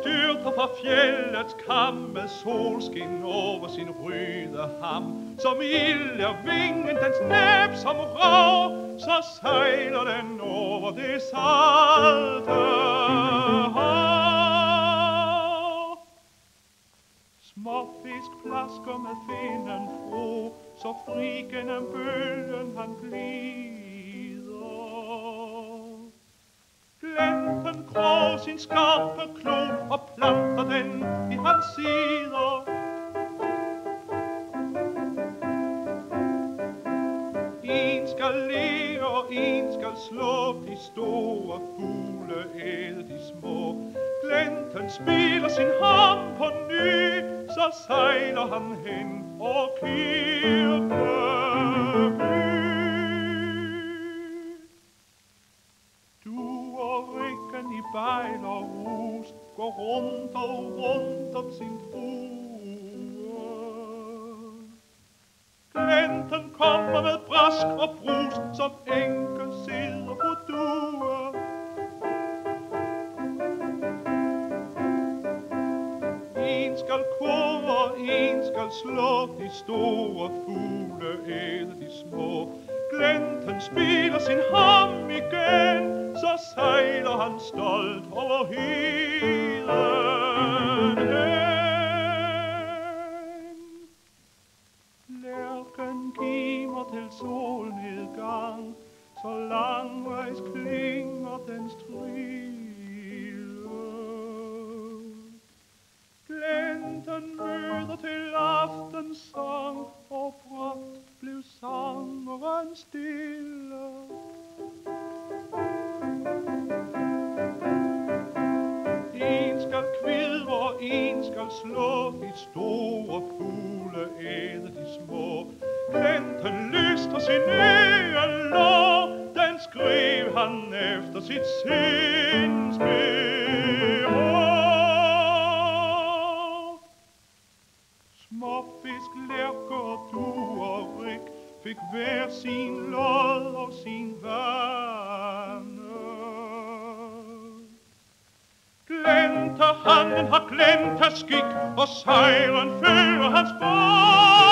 styrter fra fjellets kam med solskin over sin røde ham. Som ild er vingen dens næb som rå, så sejler den over det salte hav. Småfisk plasker med finnen fro, så friken gennem bølgen han glider. Glenten krog sin skarpe klo og planter den i hans sider. En skal le og en skal slå de store fugle æde de små. Glenten spiller sin ham på ny, så sejler han hen og kirkeby. Rundt og rundt om sin frue. Glenten kommer med brask og brus, som enke sidder på due. En skal kore, en skal slå, de store fugle æde de små. Glenten spiller sin ham igen, så sejler han stolt over hele. Til solnedgang, så langvejs klinger den strille. Glenten møder til aftensang, og brat blev sangeren stille. En skal kvidre, en skal slå, i store alle æde de små. Glemte lyst og sin nye den skrev han efter sit sinds behov. Småfisk, lærker, du og rik, fik hver sin lod og sin Glenter han har glemt hans skik, og sejren fører hans barn.